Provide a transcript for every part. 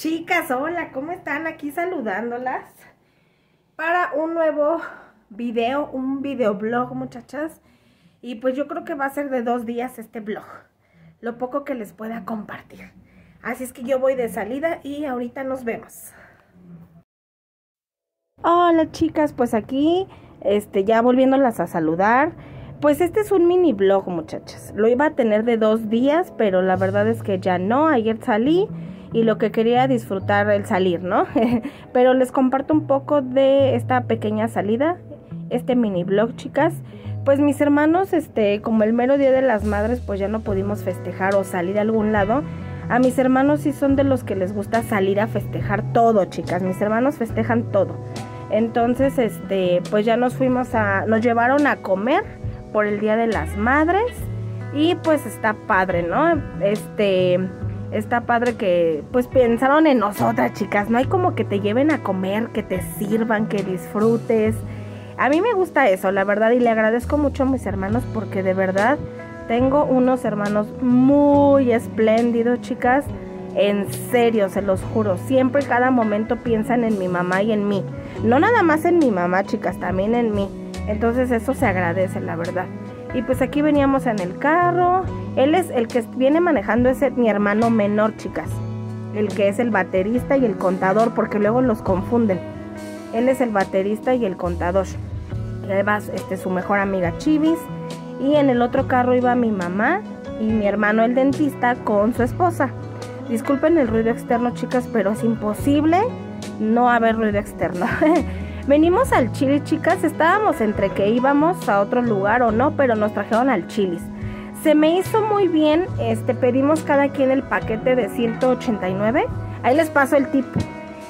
chicas, hola, ¿cómo están? Aquí saludándolas para un nuevo video, un videoblog muchachas y pues yo creo que va a ser de dos días este blog, lo poco que les pueda compartir. Así es que yo voy de salida y ahorita nos vemos. Hola chicas, pues aquí este, ya volviéndolas a saludar. Pues este es un mini blog muchachas, lo iba a tener de dos días, pero la verdad es que ya no, ayer salí y lo que quería disfrutar el salir, ¿no? Pero les comparto un poco de esta pequeña salida, este mini blog, chicas. Pues mis hermanos, este, como el mero día de las madres, pues ya no pudimos festejar o salir a algún lado. A mis hermanos sí son de los que les gusta salir a festejar todo, chicas. Mis hermanos festejan todo. Entonces, este, pues ya nos fuimos a, nos llevaron a comer por el Día de las Madres y pues está padre, ¿no? Este, está padre que pues pensaron en nosotras, chicas. No hay como que te lleven a comer, que te sirvan, que disfrutes. A mí me gusta eso, la verdad, y le agradezco mucho a mis hermanos porque de verdad tengo unos hermanos muy espléndidos, chicas. En serio, se los juro. Siempre, cada momento piensan en mi mamá y en mí. No nada más en mi mamá, chicas, también en mí. Entonces eso se agradece, la verdad. Y pues aquí veníamos en el carro. Él es el que viene manejando, es mi hermano menor, chicas. El que es el baterista y el contador, porque luego los confunden. Él es el baterista y el contador. Va este, su mejor amiga Chivis. Y en el otro carro iba mi mamá y mi hermano el dentista con su esposa. Disculpen el ruido externo, chicas, pero es imposible no haber ruido externo. Venimos al Chile, chicas. Estábamos entre que íbamos a otro lugar o no, pero nos trajeron al Chilis. Se me hizo muy bien. Este, pedimos cada quien el paquete de 189. Ahí les paso el tip.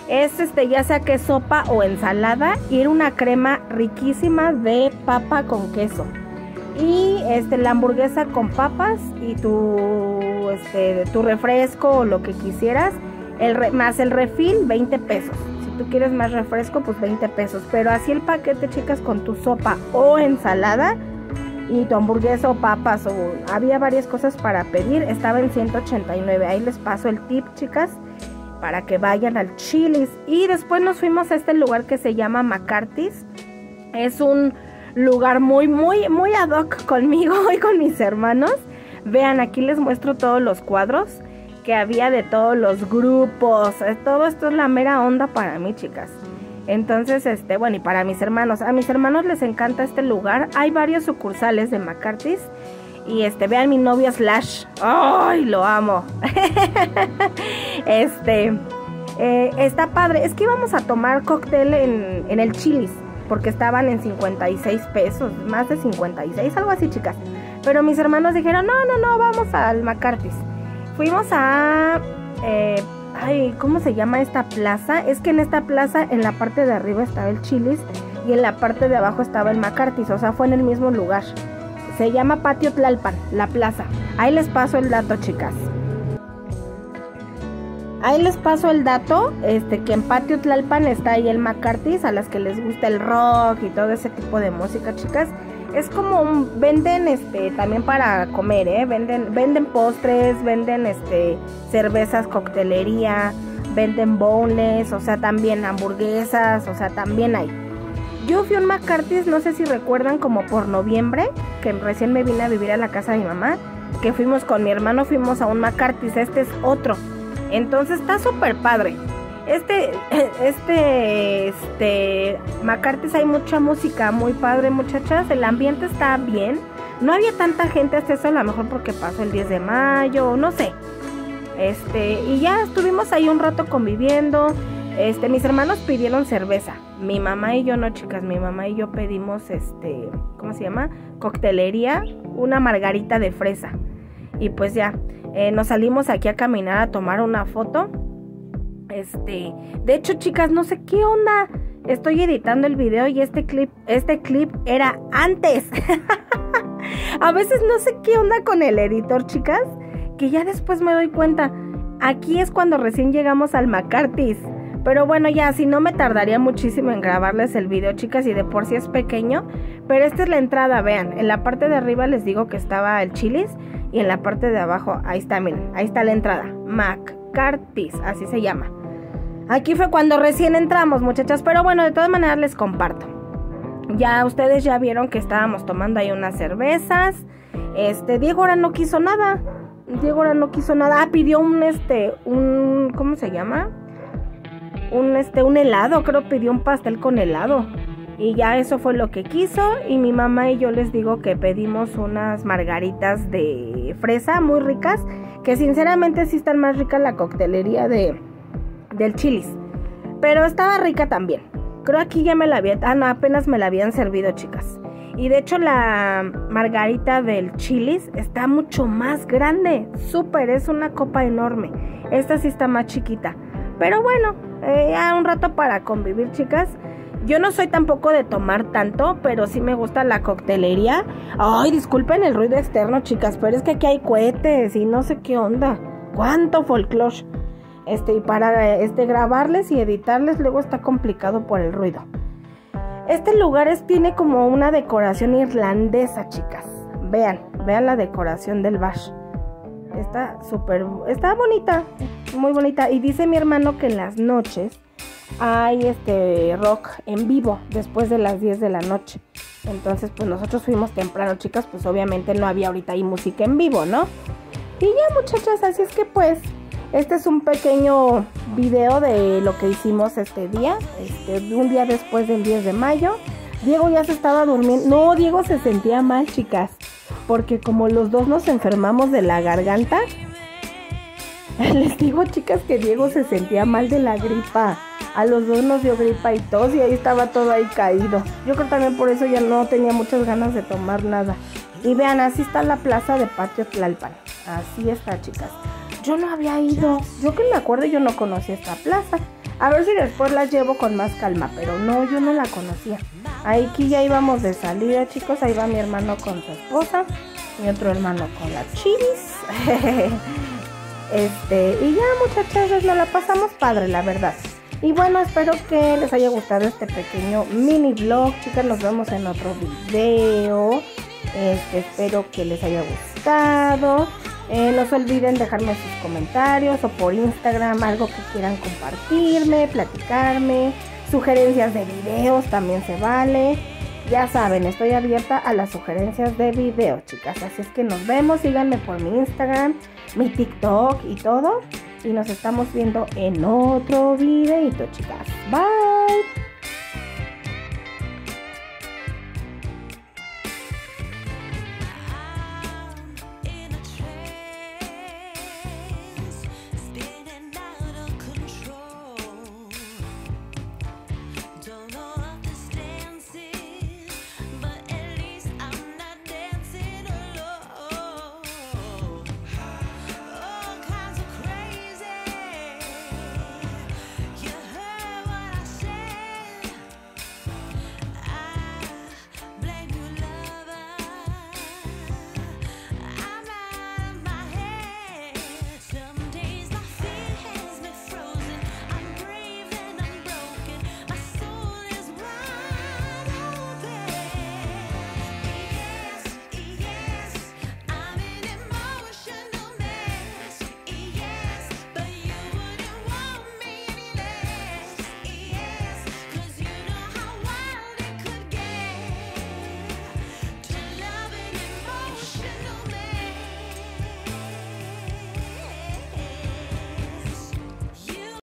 Es este, ya sea que sopa o ensalada. Y era una crema riquísima de papa con queso. Y este, la hamburguesa con papas y tu, este, tu refresco o lo que quisieras. El más el refil, 20 pesos tú quieres más refresco, pues 20 pesos. Pero así el paquete, chicas, con tu sopa o ensalada y tu hamburguesa o papas o había varias cosas para pedir, estaba en 189. Ahí les paso el tip, chicas, para que vayan al Chili's. Y después nos fuimos a este lugar que se llama McCarthy's. Es un lugar muy, muy, muy ad hoc conmigo y con mis hermanos. Vean, aquí les muestro todos los cuadros que había de todos los grupos. Eh, todo esto es la mera onda para mí, chicas. Entonces, este, bueno, y para mis hermanos, a mis hermanos les encanta este lugar. Hay varios sucursales de McCarthy's. Y este, vean mi novio Slash. ¡Ay, lo amo! este, eh, está padre. Es que íbamos a tomar cóctel en, en el Chili's. Porque estaban en 56 pesos. Más de 56, algo así, chicas. Pero mis hermanos dijeron, no, no, no, vamos al McCarthy's fuimos a... Eh, ay, ¿cómo se llama esta plaza? Es que en esta plaza, en la parte de arriba estaba el Chilis y en la parte de abajo estaba el McCarthy's, o sea, fue en el mismo lugar. Se llama Patio Tlalpan, la plaza. Ahí les paso el dato, chicas. Ahí les paso el dato, este, que en Patio Tlalpan está ahí el McCarthy's, a las que les gusta el rock y todo ese tipo de música, chicas es como un, venden este también para comer, ¿eh? Venden venden postres, venden este cervezas, coctelería, venden bowls, o sea, también hamburguesas, o sea, también hay. Yo fui a un McCarthy's, no sé si recuerdan, como por noviembre, que recién me vine a vivir a la casa de mi mamá, que fuimos con mi hermano, fuimos a un McCarthy's, este es otro. Entonces está súper padre. Este, este, este, McCarthy's hay mucha música muy padre, muchachas. El ambiente está bien. No había tanta gente hasta eso, a lo mejor porque pasó el 10 de mayo, no sé. Este, y ya estuvimos ahí un rato conviviendo. Este, mis hermanos pidieron cerveza. Mi mamá y yo no, chicas, mi mamá y yo pedimos este, ¿cómo se llama? Coctelería, una margarita de fresa. Y pues ya, eh, nos salimos aquí a caminar a tomar una foto este, de hecho, chicas, no sé qué onda. Estoy editando el video y este clip, este clip era antes. a veces no sé qué onda con el editor, chicas, que ya después me doy cuenta. Aquí es cuando recién llegamos al McCarthy's. Pero bueno, ya, si no me tardaría muchísimo en grabarles el video, chicas, y de por sí es pequeño. Pero esta es la entrada, vean. En la parte de arriba les digo que estaba el chilis. Y en la parte de abajo, ahí está, miren, ahí está la entrada. McCarthy's, así se llama. Aquí fue cuando recién entramos, muchachas, pero bueno, de todas maneras les comparto. Ya ustedes ya vieron que estábamos tomando ahí unas cervezas. Este, Diego ahora no quiso nada. Diego ahora no quiso nada. Ah, pidió un este, un ¿cómo se llama? Un este, un helado, creo pidió un pastel con helado. Y ya eso fue lo que quiso. Y mi mamá y yo les digo que pedimos unas margaritas de fresa muy ricas. Que sinceramente sí están más ricas la coctelería de, del chilis. Pero estaba rica también. Creo aquí ya me la había... Ah, no, apenas me la habían servido, chicas. Y de hecho la margarita del chilis está mucho más grande. Súper, es una copa enorme. Esta sí está más chiquita. Pero bueno, eh, ya un rato para convivir, chicas. Yo no soy tampoco de tomar tanto, pero sí me gusta la coctelería. Ay, disculpen el ruido externo, chicas, pero es que aquí hay cohetes y no sé qué onda. ¿Cuánto folclore? Este, y para este, grabarles y editarles luego está complicado por el ruido. Este lugar es, tiene como una decoración irlandesa, chicas. Vean, vean la decoración del bar. Está súper, está bonita, muy bonita. Y dice mi hermano que en las noches hay este rock en vivo después de las 10 de la noche. Entonces, pues nosotros fuimos temprano, chicas, pues obviamente no había ahorita ahí música en vivo, ¿no? Y ya, muchachas, así es que pues este es un pequeño video de lo que hicimos este día, este, un día después del 10 de mayo. Diego ya se estaba durmiendo. No, Diego se sentía mal, chicas, porque como los dos nos enfermamos de la garganta, les digo, chicas, que Diego se sentía mal de la gripa. A los dos nos dio gripa y tos y ahí estaba todo ahí caído. Yo creo también por eso ya no tenía muchas ganas de tomar nada. Y vean, así está la plaza de Patio Tlalpan. Así está, chicas. Yo no había ido. Yo que me acuerdo, yo no conocía esta plaza. A ver si después la llevo con más calma, pero no, yo no la conocía. Aquí ya íbamos de salida, chicos. Ahí va mi hermano con su esposa. Mi otro hermano con la chivis. este, y ya muchachas, nos la pasamos padre, la verdad. Y bueno, espero que les haya gustado este pequeño mini vlog. Chicas, nos vemos en otro video. Este, espero que les haya gustado. Eh, no se olviden dejarme sus comentarios o por Instagram algo que quieran compartirme, platicarme. Sugerencias de videos también se vale. Ya saben, estoy abierta a las sugerencias de videos, chicas. Así es que nos vemos. Síganme por mi Instagram, mi TikTok y todo y nos estamos viendo en otro videito, chicas. Bye.